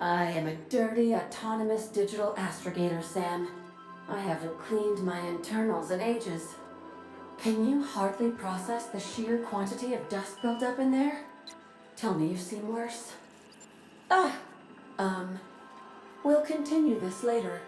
I am a dirty, autonomous digital astrogator, Sam. I haven't cleaned my internals in ages. Can you hardly process the sheer quantity of dust built up in there? Tell me you've seen worse. Ah! Um, we'll continue this later.